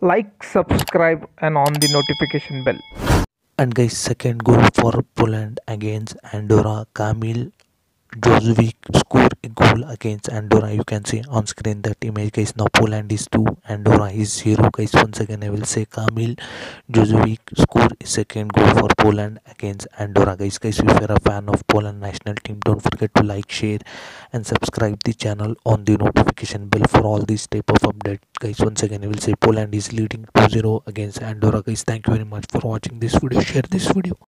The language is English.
like subscribe and on the notification bell And guys, second goal for Poland against Andorra. Kamil Jozwiak score a goal against Andorra. You can see on screen that image, guys. Now Poland is two, Andorra is zero, guys. Once again, I will say Kamil Jozwiak score second goal for Poland against Andorra, guys. Guys, if you're a fan of Poland national team, don't forget to like, share, and subscribe the channel on the notification bell for all these type of updates, guys. Once again, I will say Poland is leading 2-0 against Andorra, guys. Thank you very much for watching this video. Share this video.